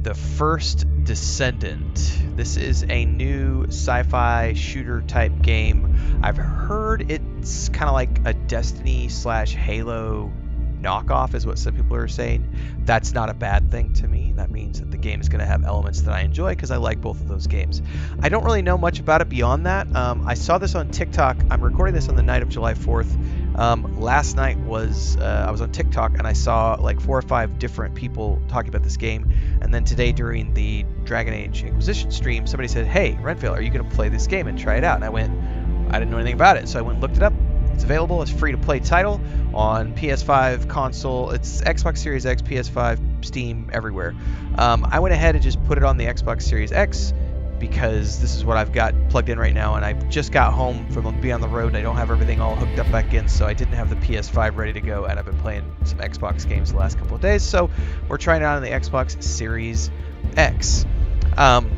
The First Descendant. This is a new sci fi shooter type game. I've heard it's kind of like a Destiny slash Halo knockoff, is what some people are saying. That's not a bad thing to me. That means that the game is going to have elements that I enjoy because I like both of those games. I don't really know much about it beyond that. Um, I saw this on TikTok. I'm recording this on the night of July 4th. Um, last night was uh, I was on TikTok and I saw like four or five different people talking about this game, and then today during the Dragon Age Inquisition stream, somebody said, "Hey, Renfail, are you going to play this game and try it out?" And I went, "I didn't know anything about it," so I went and looked it up. It's available. It's free to play title on PS5 console. It's Xbox Series X, PS5, Steam, everywhere. Um, I went ahead and just put it on the Xbox Series X because this is what I've got plugged in right now, and I just got home from being on the road. And I don't have everything all hooked up back in, so I didn't have the PS5 ready to go, and I've been playing some Xbox games the last couple of days. So we're trying it out on the Xbox Series X. Um,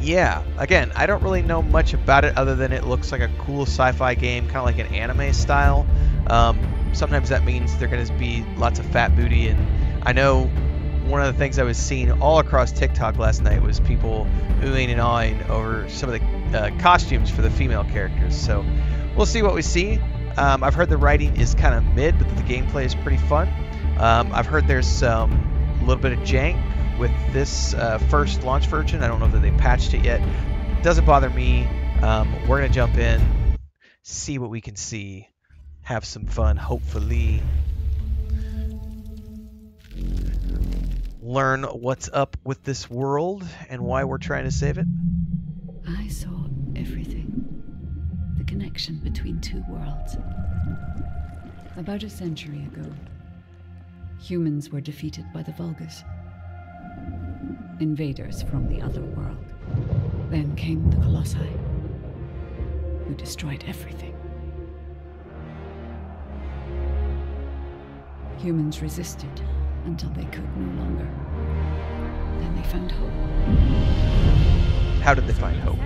yeah, again, I don't really know much about it other than it looks like a cool sci-fi game, kind of like an anime style. Um, sometimes that means they're going to be lots of fat booty, and I know one of the things I was seeing all across TikTok last night was people oohing and awing over some of the uh, costumes for the female characters. So we'll see what we see. Um, I've heard the writing is kind of mid, but the gameplay is pretty fun. Um, I've heard there's a little bit of jank with this uh, first launch version. I don't know that they patched it yet. Doesn't bother me. Um, we're gonna jump in, see what we can see, have some fun. Hopefully, learn what's up with this world and why we're trying to save it. I saw everything. The connection between two worlds. About a century ago, humans were defeated by the Vulgus invaders from the other world. Then came the Colossi, who destroyed everything. Humans resisted until they could no longer. Then they found hope. How did they find hope?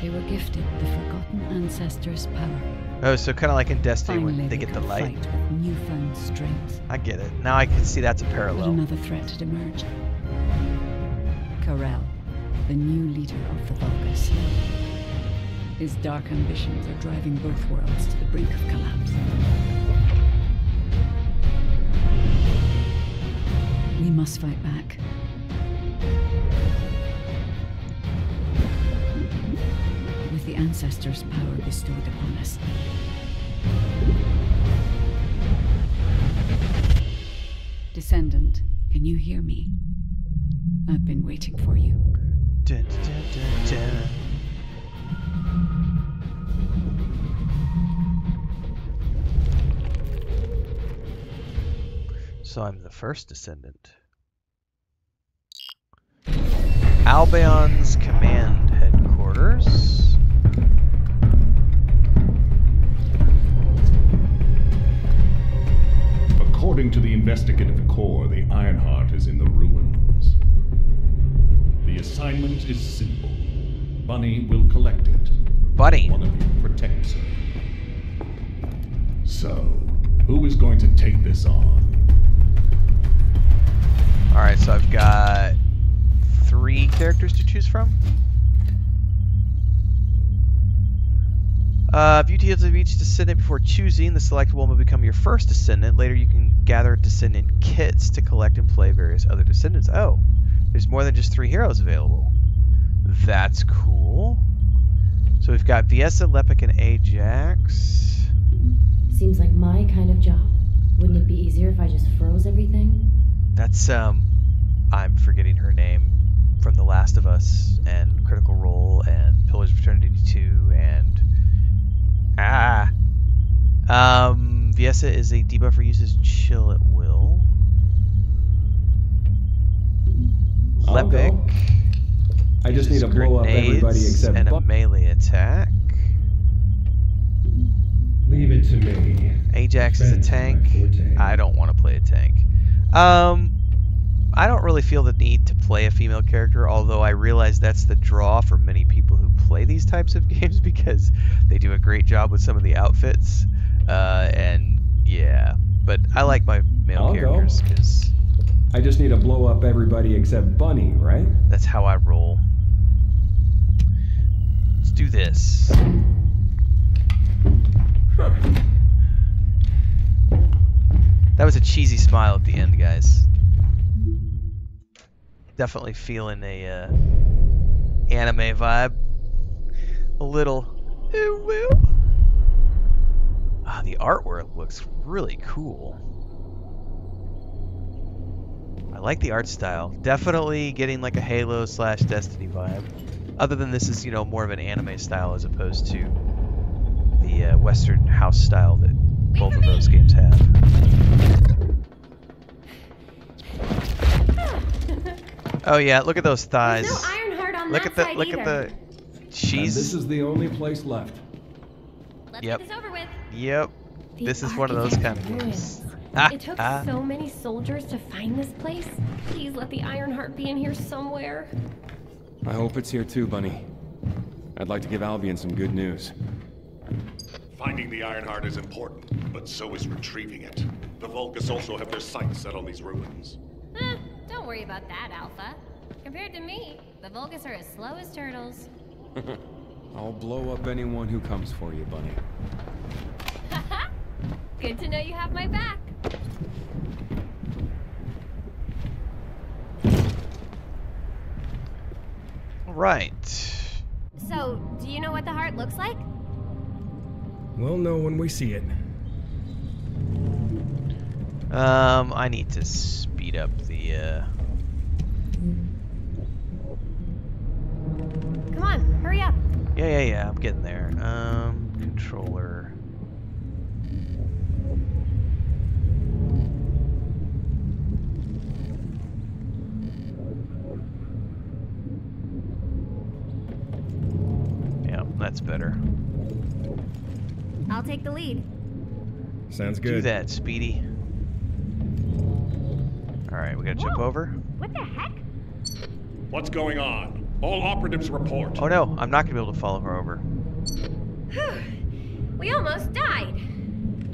They were gifted the forgotten ancestors' power. Oh, so kind of like in Destiny Finally, when they get the light. with newfound strength. I get it. Now I can see that's a parallel. But another threat had emerged. Karel, the new leader of the Vulgus. His dark ambitions are driving both worlds to the brink of collapse. We must fight back. With the ancestors' power bestowed upon us. Descendant, can you hear me? I've been waiting for you. So I'm the first descendant. Albion's command headquarters. According to the investigative corps, the Ironheart is in the ruins. The assignment is simple. Bunny will collect it. One of you protects her. So, who is going to take this on? Alright, so I've got three characters to choose from. Uh, view details of each descendant before choosing. The selected one will become your first descendant. Later, you can gather descendant kits to collect and play various other descendants. Oh, there's more than just three heroes available. That's cool. So we've got Viessa, Lepic, and Ajax. Seems like my kind of job. Wouldn't it be easier if I just froze everything? That's um, I'm forgetting her name from The Last of Us and Critical Role and Pillars of Eternity 2 and ah, um, Viessa is a debuffer uses chill at will. Lepic I just need to blow up everybody except and a melee attack. Leave it to me. Ajax is a Defense is my tank. I don't want to play a tank. Um, I don't really feel the need to play a female character, although I realize that's the draw for many people who play these types of games because they do a great job with some of the outfits. Uh, and yeah, but I like my male I'll go. characters because I just need to blow up everybody except Bunny, right? that's how I roll. Do this. That was a cheesy smile at the end, guys. Definitely feeling a uh, anime vibe. A little. Ah, the artwork looks really cool. I like the art style. Definitely getting like a Halo slash Destiny vibe. Other than this is, you know, more of an anime style as opposed to the uh, Western house style that both of those games have. Oh yeah, look at those thighs. There's no Ironheart on Look that at the side look either. at the And she's this is the only place left. Let's Yep. get this over with. Yep. The This is one of those kind of Architect's games. Ah, It took ah. so many soldiers to find this place. Please let the Ironheart be in here somewhere. I hope it's here too, Bunny. I'd like to give Albion some good news. Finding the Ironheart is important, but so is retrieving it. The Vulgus also have their sights set on these ruins. Eh, don't worry about that, Alpha. Compared to me, the Vulgus are as slow as turtles. I'll blow up anyone who comes for you, Bunny. Good to know you have my back. Right. So, do you know what the heart looks like? We'll know when we see it. Um, I need to speed up the. Uh... Come on, hurry up. Yeah, yeah, yeah. I'm getting there. Um, controller. That's better. I'll take the lead. Sounds good. Do that, Speedy. All right, we gotta jump over. What the heck? What's going on? All operatives report. Oh no, I'm not gonna be able to follow her over. We almost died.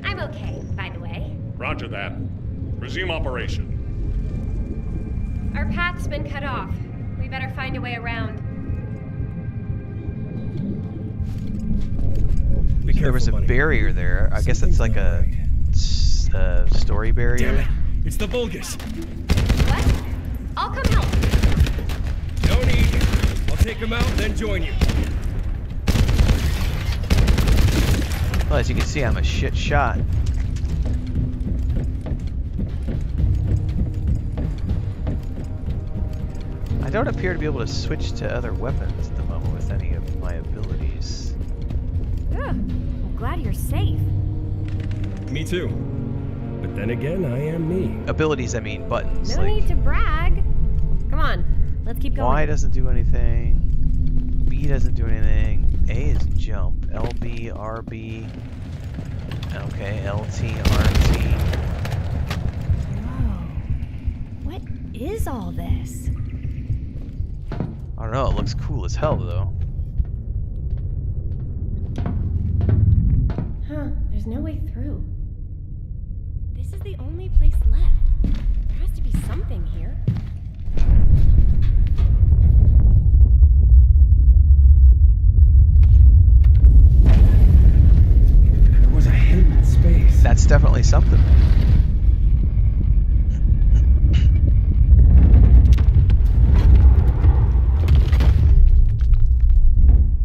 I'm okay, by the way. Roger that. Resume operation. Our path's been cut off. We better find a way around. There was a buddy. barrier there. I guess Something's that's like a right. s- uh, story barrier. Damn it! It's the Vulgus. What? I'll come help. No need. I'll take him out, then join you. Well, as you can see, I'm a shit shot. I don't appear to be able to switch to other weapons at the moment with any of my abilities. Ugh, I'm glad you're safe. Me too. But then again, I am me. Abilities, I mean buttons. No like need to brag. Come on, let's keep going. Y doesn't do anything. B doesn't do anything. A is jump. LB, RB. Okay, LT, RT. Whoa. What is all this? I don't know. It looks cool as hell though. There's no way through. This is the only place left. There has to be something here. There was a hidden space. That's definitely something.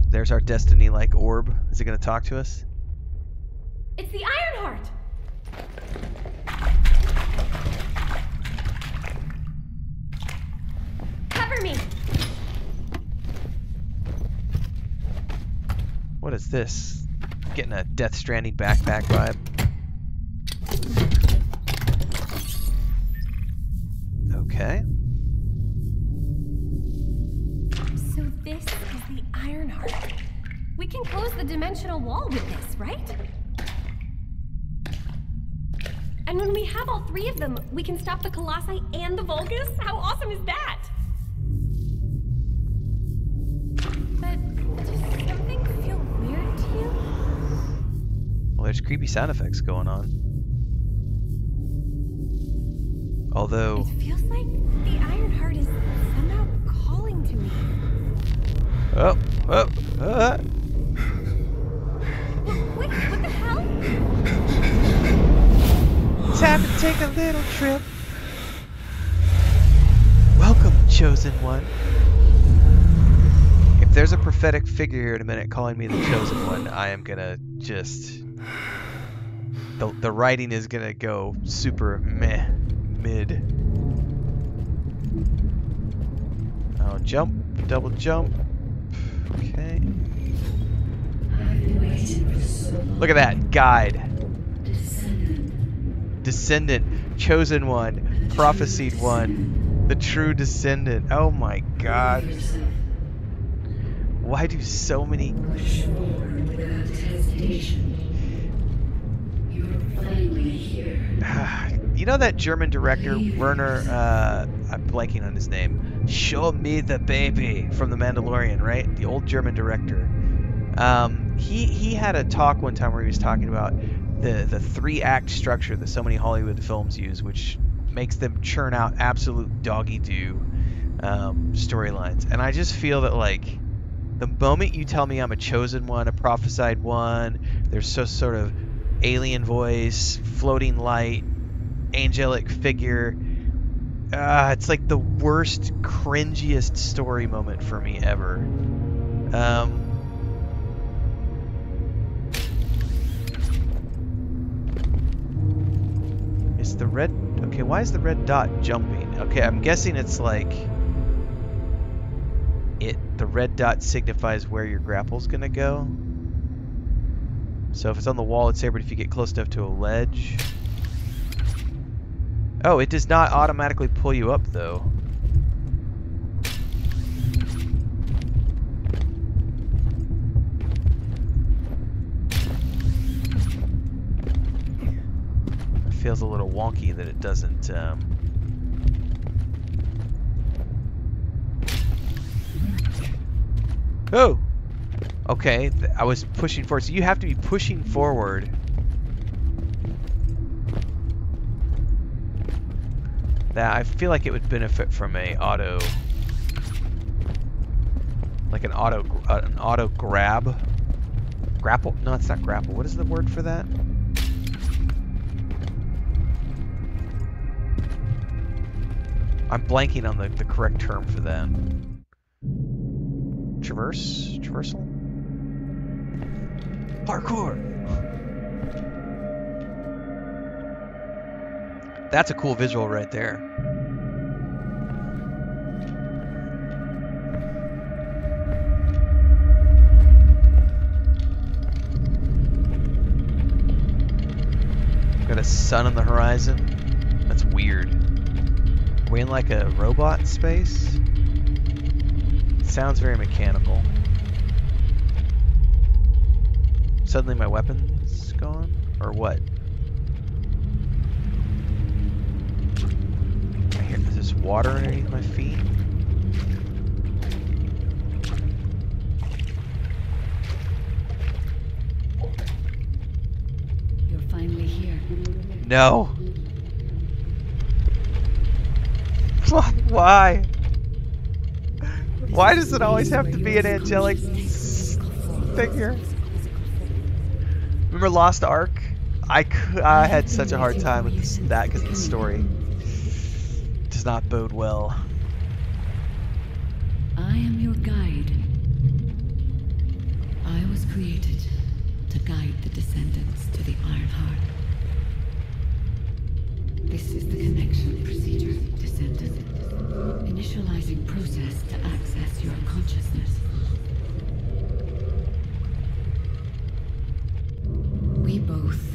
There's our destiny-like orb. Is it going to talk to us? It's the Ironheart! Cover me! What is this? Getting a Death Stranding backpack vibe. Okay. So this is the Ironheart. We can close the dimensional wall with this, right? And when we have all three of them, we can stop the Colossi and the Vulgus? How awesome is that? But does something feel weird to you? Well, there's creepy sound effects going on. Although, It feels like the Iron Heart is somehow calling to me. oh, oh, uh, Wh- Wait, what the hell? Time to take a little trip. Welcome, chosen one. If there's a prophetic figure here in a minute calling me the chosen one, I am gonna just. The, the writing is gonna go super meh, mid. Oh, jump, double jump. Okay. Look at that guide. Descendant, chosen one, prophesied one, the true descendant. Oh my god. Why do so many You know that German director Werner uh I'm blanking on his name. Show me the baby from The Mandalorian, right? The old German director. Um, he he had a talk one time where he was talking about the the three act structure that so many Hollywood films use, which makes them churn out absolute doggy do um, storylines. And I just feel that like the moment you tell me I'm a chosen one, a prophesied one, there's so sort of alien voice, floating light, angelic figure. Uh, it's like the worst, cringiest story moment for me ever. Um, is the red okay? Why is the red dot jumping? Okay, I'm guessing it's like it. The red dot signifies where your grapple's gonna go. So if it's on the wall, it's but if you get close enough to a ledge. Oh, it does not automatically pull you up, though. Feels a little wonky that it doesn't, um... Oh! Okay, I was pushing forward. So you have to be pushing forward. That I feel like it would benefit from a auto, like an auto, uh, an auto grab, grapple. No, it's not grapple. What is the word for that? I'm blanking on the, the correct term for that. Traverse? Traversal? Parkour! That's a cool visual right there. Got a sun on the horizon. That's weird. We in like a robot space? sounds very mechanical. Suddenly my weapon's gone? Or what? I hear is this water underneath my feet? You're finally here. No. Why? Why does it always have to be an angelic figure? Remember Lost Ark? I, I had such a hard time with this, that because the story does not bode well. I am your guide. I was created to guide the descendants to the Iron Heart. This is the connection procedure, descendant. Initializing process to access your consciousness. We both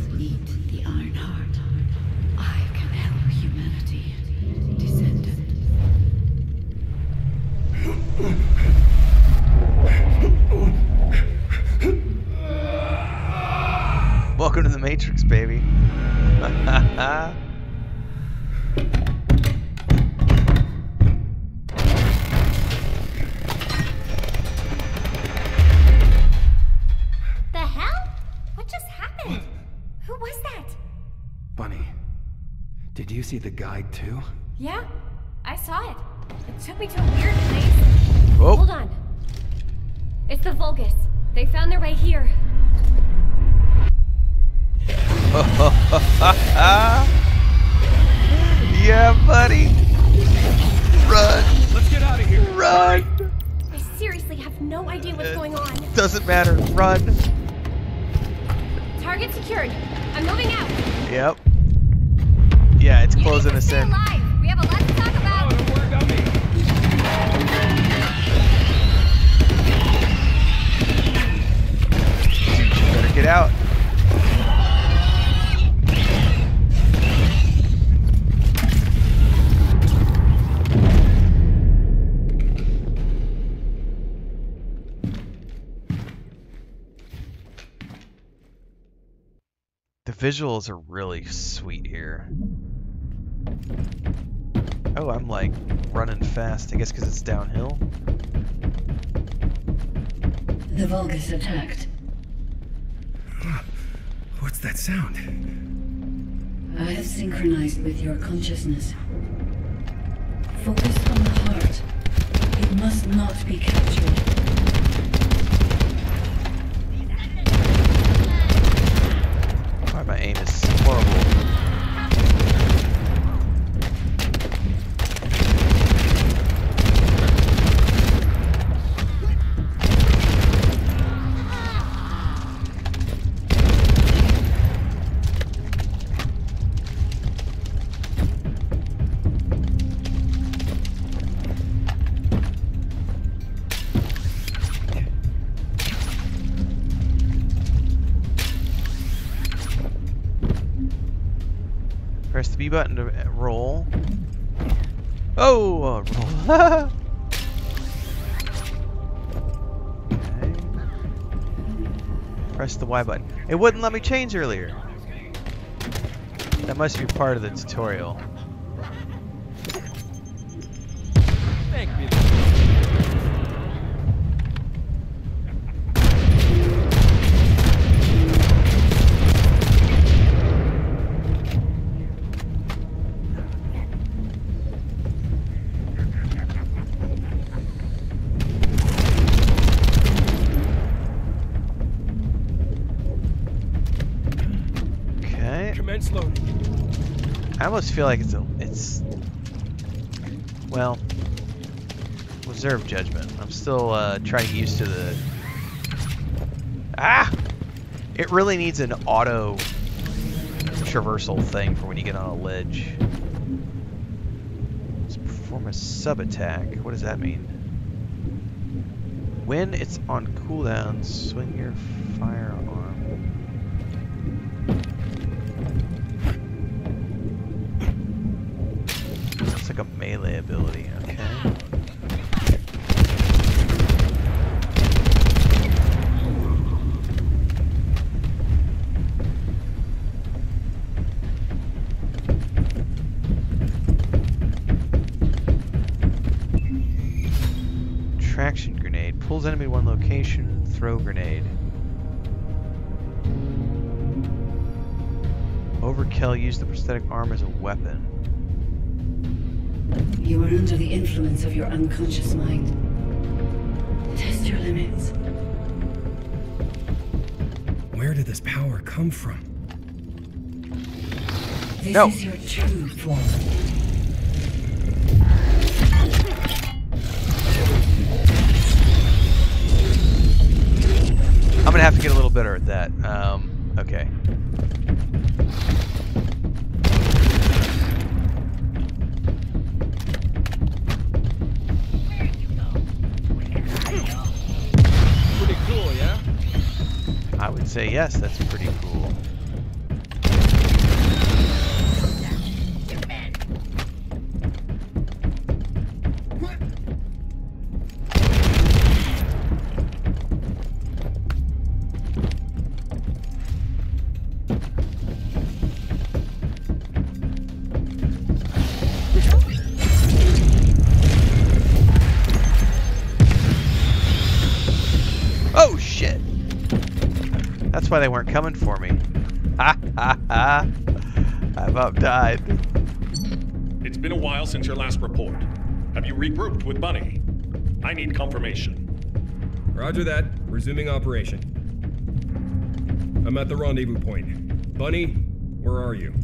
hell? What just happened? Who was that? Bunny, Did you see the guide too? Yeah, I saw it. It took me to a weird place. Oh. Hold on. It's the Vulgus. They found their way here. yeah, buddy. Run. Let's get out of here. Run. I seriously have no idea what's going on. Doesn't matter. Run. Target secured. I'm moving out. Yep. Yeah, it's You closing us in. alive. We have a lot to talk about. Oh, don't worry about me. Dude, you better get out. Visuals are really sweet here. Oh, I'm like running fast. I guess because it's downhill. The Vulgus attacked. Ah, what's that sound? I have synchronized with your consciousness. Focus on the heart. It must not be captured. My aim is horrible. Y button. It wouldn't let me change earlier. That must be part of the tutorial. I almost feel like it's a, it's well reserve judgment. I'm still uh, trying to get used to the ah. It really needs an auto traversal thing for when you get on a ledge. Let's perform a sub attack. What does that mean? When it's on cooldown, swing your Throw grenade. Overkill. Use the prosthetic arm as a weapon. You are under the influence of your unconscious mind. Test your limits. Where did this power come from? This No. is your true form. I'm gonna have to get a little better at that. Um, okay. Pretty cool, yeah? I would say yes, that's pretty cool. That's why they weren't coming for me. Ha ha ha! I about died. It's been a while since your last report. Have you regrouped with Bunny? I need confirmation. Roger that. Resuming operation. I'm at the rendezvous point. Bunny, where are you?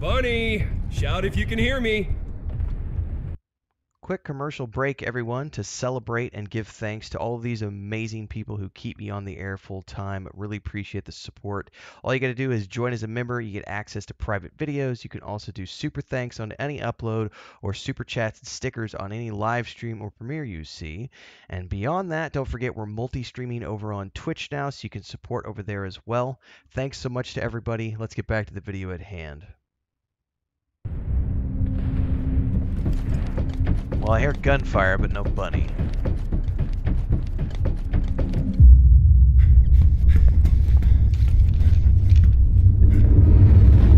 Bunny! Shout if you can hear me! Quick commercial break, everyone, to celebrate and give thanks to all of these amazing people who keep me on the air full time. Really appreciate the support. All you got to do is join as a member. You get access to private videos. You can also do super thanks on any upload or super chats and stickers on any live stream or premiere you see. And beyond that, don't forget we're multi streaming over on Twitch now, so you can support over there as well. Thanks so much to everybody. Let's get back to the video at hand. Well, I hear gunfire, but no bunny.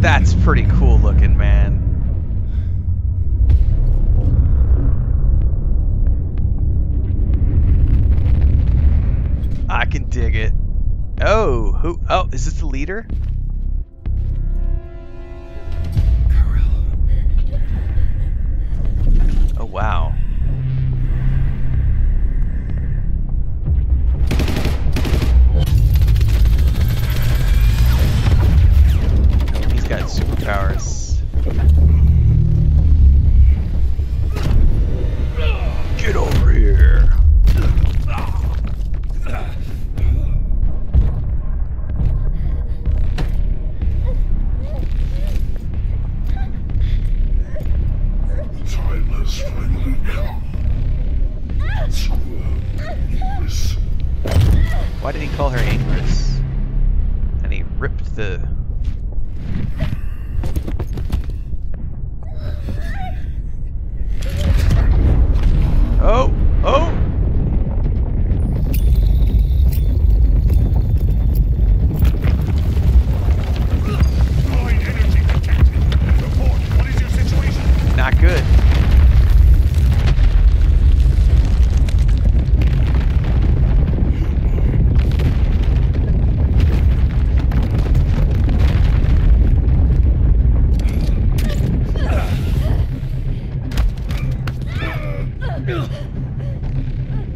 That's pretty cool looking, man. I can dig it. Oh, who? Oh, is this the leader? Oh, wow. He's got superpowers. Why did he call her Ingris? And he ripped the. Oh! Oh! Void energy detected. Report. What is your situation? Not good.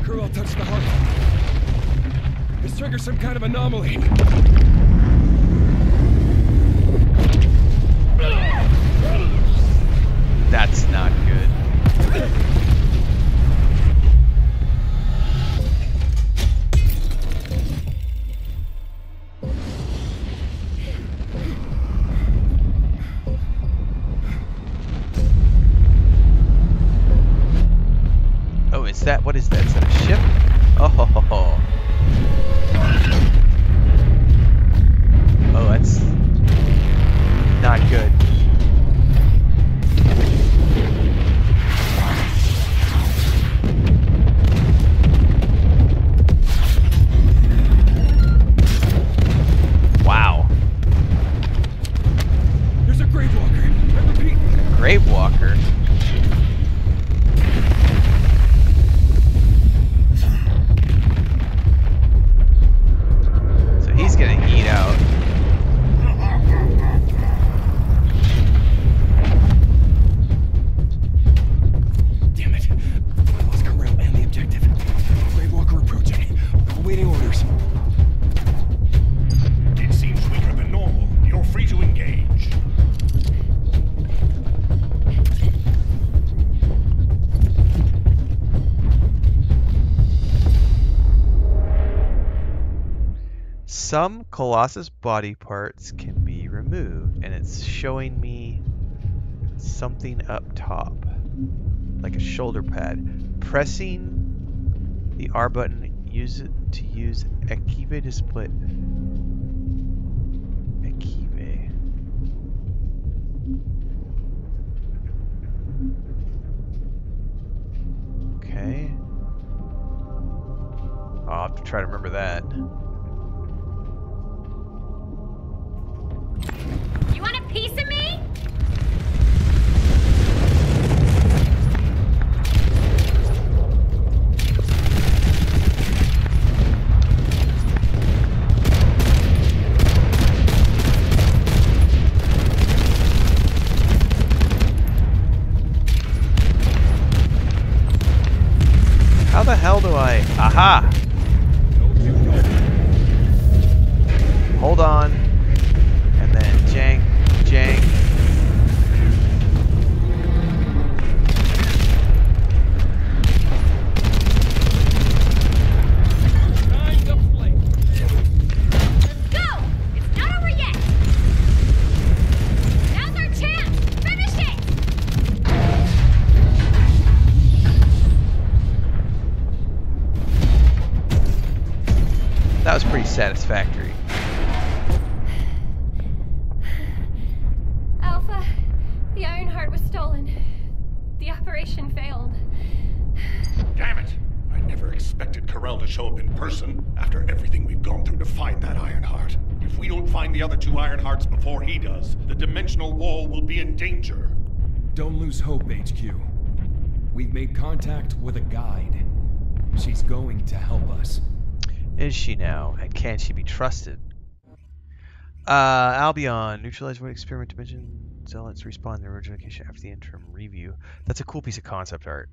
Karel touched the heart. This triggers some kind of anomaly. Colossus body parts can be removed, and it's showing me something up top, like a shoulder pad. Pressing the R button, use it to use Ekive to split. Okay. I'll have to try to remember that. You want a piece of me? Is she now? And can she be trusted? Uh, Albion, neutralize void experiment dimension. Zealots respawn in their original location after the interim review. That's a cool piece of concept art.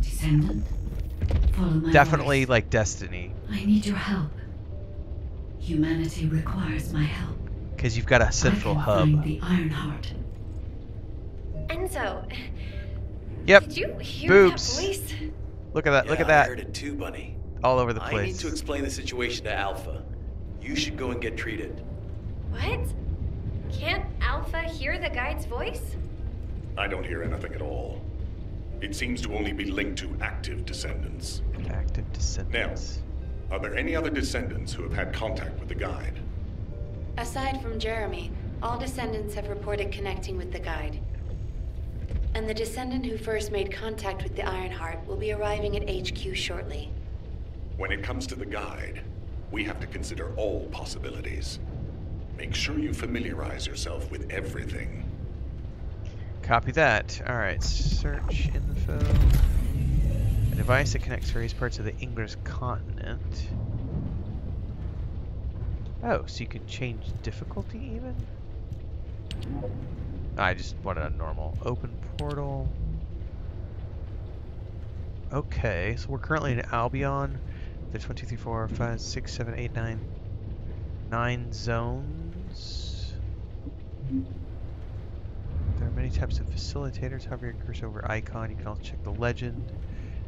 Descendant, follow my Definitely voice. like Destiny, I need your help. Humanity requires my help. because you've got a central I can hub. Find the Ironheart. Enzo, Yep. did you hear Boobs. that voice? Look at that. Look at that. I heard it too, Bunny. All over the place. I need to explain the situation to Alpha. You should go and get treated. What? Can't Alpha hear the guide's voice? I don't hear anything at all. It seems to only be linked to active descendants. Active descendants. Now, Are there any other descendants who have had contact with the guide? Aside from Jeremy, all descendants have reported connecting with the guide. And the descendant who first made contact with the Ironheart will be arriving at HQ shortly. When it comes to the guide, we have to consider all possibilities. Make sure you familiarize yourself with everything. Copy that. All right. Search info. A device that connects various parts of the Ingris continent. Oh, so you can change difficulty even? I just wanted a normal. Open portal. Okay, so we're currently in Albion. There's 1, 2, 3, 4, 5, 6, 7, 8, 9. 9 zones. There are many types of facilitators. Hover your cursor over icon. You can also check the legend.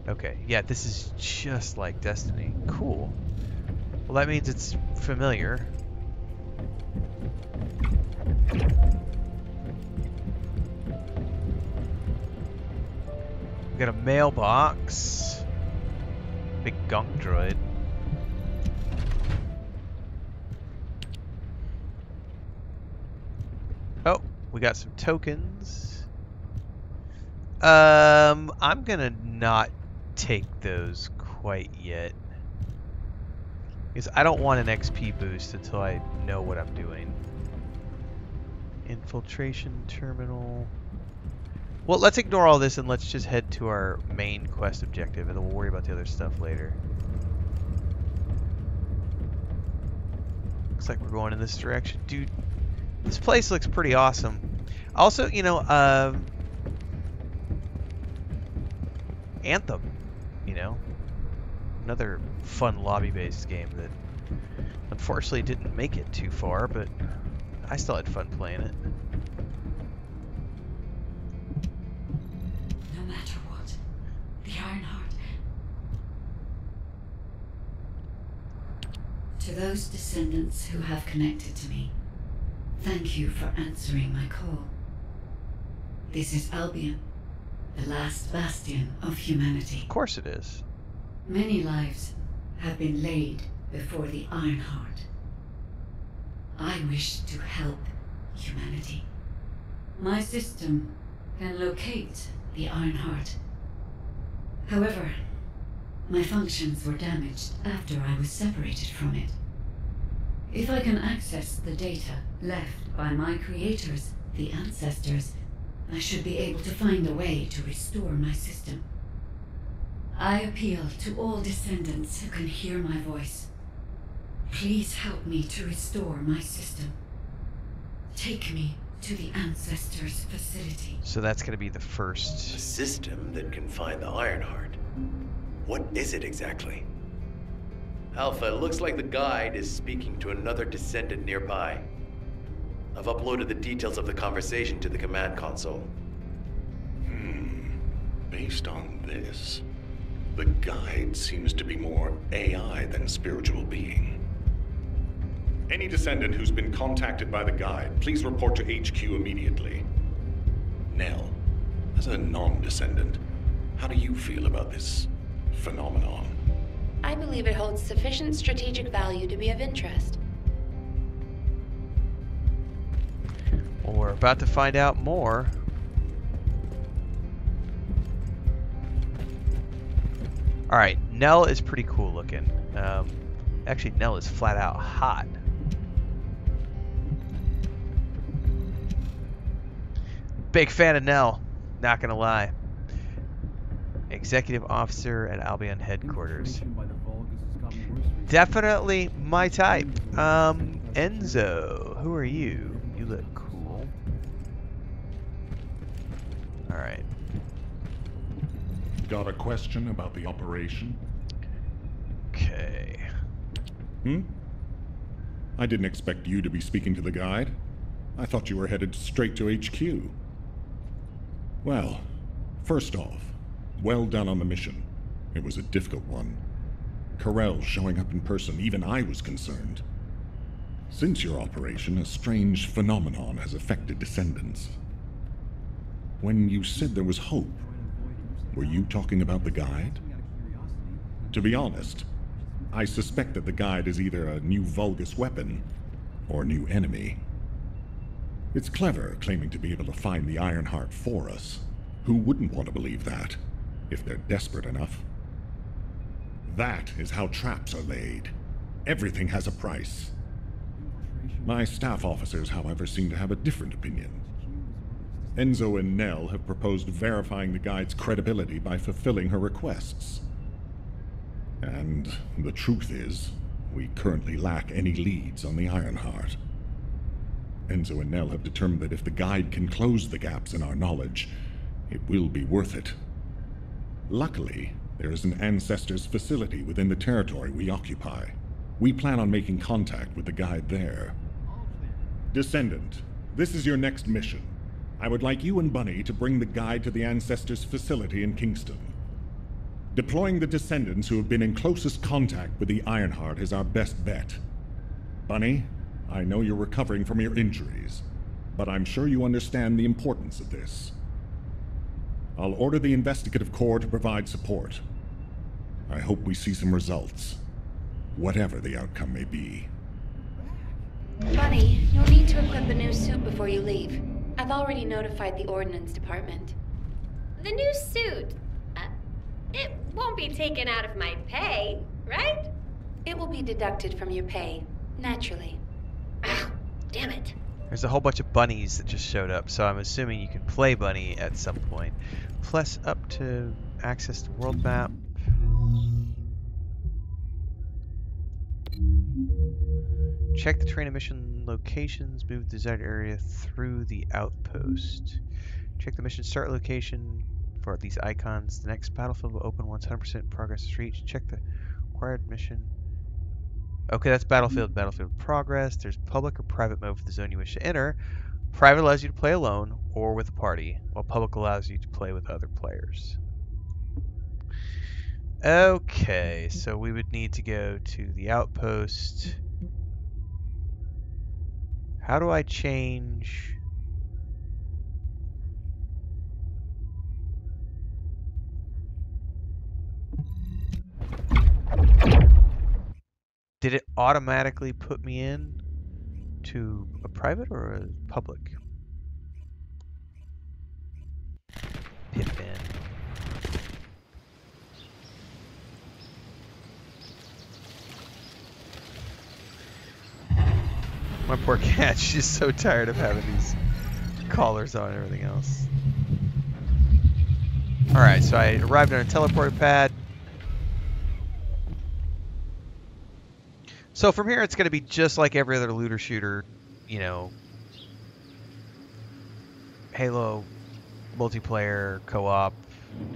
Okay, yeah, this is just like Destiny. Cool. Well, that means it's familiar. We got a mailbox. Big gunk droid. Oh, we got some tokens. Um, I'm gonna not take those quite yet. Because I don't want an XP boost until I know what I'm doing. Infiltration terminal. Well, let's ignore all this and let's just head to our main quest objective, and we'll worry about the other stuff later. Looks like we're going in this direction. Dude, this place looks pretty awesome. Also, you know, um, Anthem, you know, another fun lobby-based game that unfortunately didn't make it too far, but I still had fun playing it. To those descendants who have connected to me, thank you for answering my call. This is Albion, the last bastion of humanity. Of course it is. Many lives have been laid before the Ironheart. I wish to help humanity. My system can locate the Ironheart. However, my functions were damaged after I was separated from it. If I can access the data left by my creators, the ancestors, I should be able to find a way to restore my system. I appeal to all descendants who can hear my voice. Please help me to restore my system. Take me To the Ancestors facility. So that's going to be the first. A system that can find the Ironheart. What is it exactly? Alpha, it looks like the guide is speaking to another descendant nearby. I've uploaded the details of the conversation to the command console. Hmm. Based on this, the guide seems to be more AI than spiritual being. Any descendant who's been contacted by the guide, please report to HQ immediately. Nell, as a non descendant, how do you feel about this phenomenon? I believe it holds sufficient strategic value to be of interest. Well, we're about to find out more. Alright, Nell is pretty cool looking. Um, actually, Nell is flat out hot. Big fan of Nell, not gonna lie. Executive officer at Albion headquarters. Definitely my type. Um, Enzo, who are you? You look cool. Alright. Got a question about the operation? Okay. Hmm? I didn't expect you to be speaking to the guide. I thought you were headed straight to HQ. Well, first off, well done on the mission. It was a difficult one. Karel showing up in person, even I was concerned. Since your operation, a strange phenomenon has affected descendants. When you said there was hope, were you talking about the guide? To be honest, I suspect that the guide is either a new Vulgus weapon or a new enemy. It's clever claiming to be able to find the Ironheart for us. Who wouldn't want to believe that, if they're desperate enough? That is how traps are laid. Everything has a price. My staff officers, however, seem to have a different opinion. Enzo and Nell have proposed verifying the guide's credibility by fulfilling her requests. And the truth is, we currently lack any leads on the Ironheart. Enzo and Nell have determined that if the guide can close the gaps in our knowledge, it will be worth it. Luckily, there is an Ancestors facility within the territory we occupy. We plan on making contact with the guide there. Descendant, this is your next mission. I would like you and Bunny to bring the guide to the Ancestors facility in Kingston. Deploying the descendants who have been in closest contact with the Ironheart is our best bet. Bunny, I know you're recovering from your injuries, but I'm sure you understand the importance of this. I'll order the Investigative Corps to provide support. I hope we see some results, whatever the outcome may be. Bunny, you'll need to equip a new suit before you leave. I've already notified the Ordnance Department. The new suit. Uh, it won't be taken out of my pay, right? It will be deducted from your pay, naturally. Ah, damn it. There's a whole bunch of bunnies that just showed up, so I'm assuming you can play bunny at some point. Plus up to access the world map. Check the train mission locations, move the desired area through the outpost. Check the mission start location for these icons. The next battlefield will open once 100% progress is reached. Check the required mission. Okay, that's battlefield, battlefield progress. There's public or private mode for the zone you wish to enter. Private allows you to play alone or with a party, while public allows you to play with other players. Okay, so we would need to go to the outpost. How do I change? Did it automatically put me in to a private or a public? Pippin. My poor cat, she's so tired of having these collars on and everything else. Alright, so I arrived on a teleport pad. So from here it's going to be just like every other looter shooter, you know, Halo multiplayer co-op,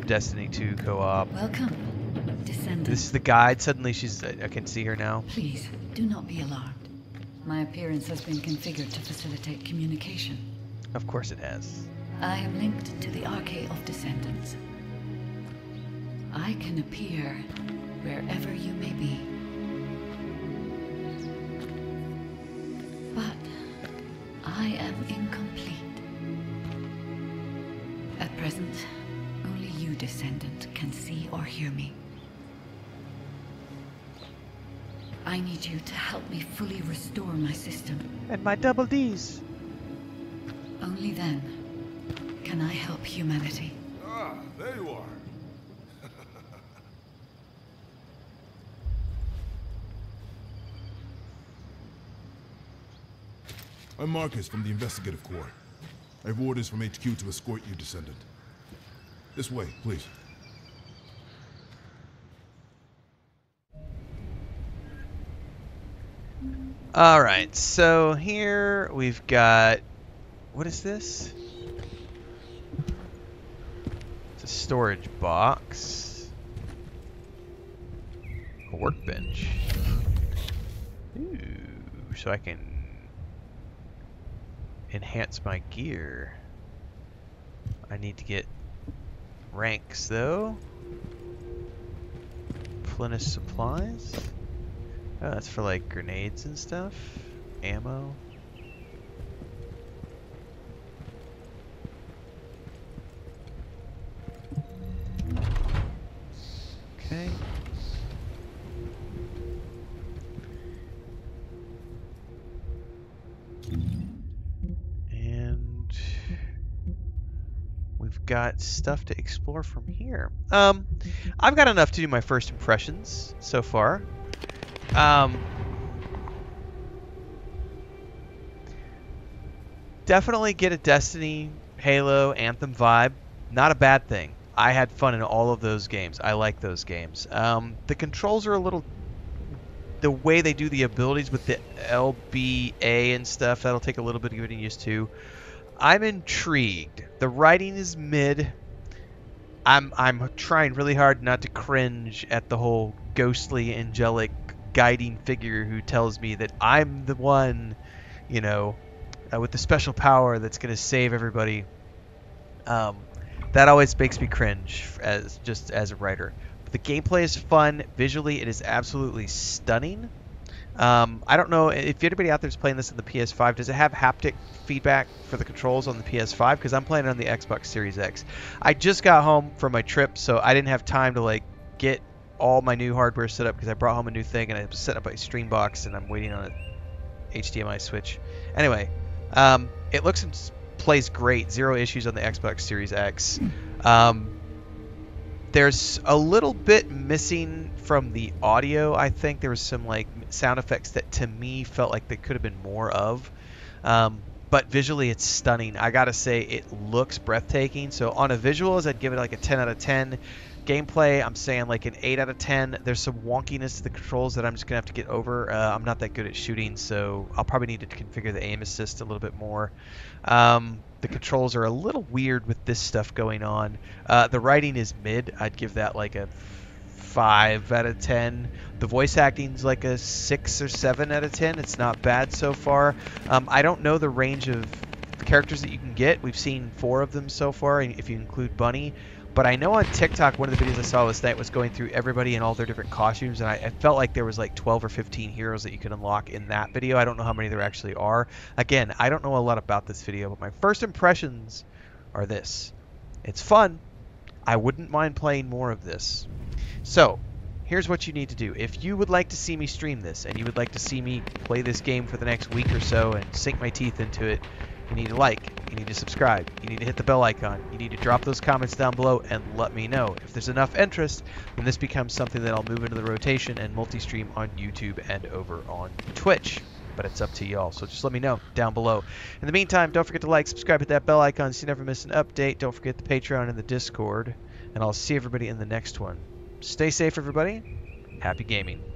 Destiny 2 co-op. Welcome, Descendant. This is the guide. Suddenly she's uh, I can see her now. Please, do not be alarmed. My appearance has been configured to facilitate communication. Of course it has. I am linked to the Arche of Descendants. I can appear wherever you may be. I am incomplete. At present, only you, Descendant, can see or hear me. I need you to help me fully restore my system. And my double D's. Only then can I help humanity. Ah, there you are. I'm Marcus from the Investigative Corps. I have orders from HQ to escort you, Descendant. This way, please. All right, so here we've got what is this? It's a storage box. A workbench. Ooh, so I can enhance my gear. I need to get ranks though. Plenish supplies. Oh, that's for like grenades and stuff. Ammo. Stuff to explore from here. Um, I've got enough to do my first impressions so far. Um, definitely get a Destiny, Halo, Anthem vibe. Not a bad thing. I had fun in all of those games. I like those games. Um, the controls are a little. The way they do the abilities with the LBA and stuff, that'll take a little bit of getting used to. I'm intrigued. The writing is mid. I'm I'm trying really hard not to cringe at the whole ghostly angelic guiding figure who tells me that I'm the one, you know, uh, with the special power that's going to save everybody. Um, that always makes me cringe as just as a writer. But the gameplay is fun. Visually, it is absolutely stunning. Um, I don't know if anybody out there is playing this on the PS5. Does it have haptic feedback for the controls on the PS5? Because I'm playing it on the Xbox Series X. I just got home from my trip, so I didn't have time to like get all my new hardware set up because I brought home a new thing and I set up a stream box and I'm waiting on a HDMI switch. Anyway, um, it looks and plays great. Zero issues on the Xbox Series X. Um, there's a little bit missing from the audio. I think there was some like sound effects that to me felt like they could have been more of. Um, but visually it's stunning. I gotta say it looks breathtaking. So on a visuals, I'd give it like a 10 out of 10 gameplay, I'm saying like an 8 out of 10. There's some wonkiness to the controls that I'm just to have to get over. Uh, I'm not that good at shooting, so I'll probably need to configure the aim assist a little bit more. Um, the controls are a little weird with this stuff going on. Uh, the writing is mid. I'd give that like a 5 out of 10. The voice acting's like a 6 or 7 out of 10. It's not bad so far. Um, I don't know the range of characters that you can get. We've seen four of them so far, if you include Bunny. But I know on TikTok, one of the videos I saw last night was going through everybody in all their different costumes, and I, I, felt like there was like 12 or 15 heroes that you could unlock in that video. I don't know how many there actually are. Again, I don't know a lot about this video, but my first impressions are this. It's fun. I wouldn't mind playing more of this. So, here's what you need to do. If you would like to see me stream this, and you would like to see me play this game for the next week or so and sink my teeth into it, you need to like, you need to subscribe, you need to hit the bell icon, you need to drop those comments down below and let me know. If there's enough interest, then this becomes something that I'll move into the rotation and multi-stream on YouTube and over on Twitch. But it's up to y'all, so just let me know down below. In the meantime, don't forget to like, subscribe, hit that bell icon so you never miss an update. Don't forget the Patreon and the Discord. And I'll see everybody in the next one. Stay safe, everybody. Happy gaming.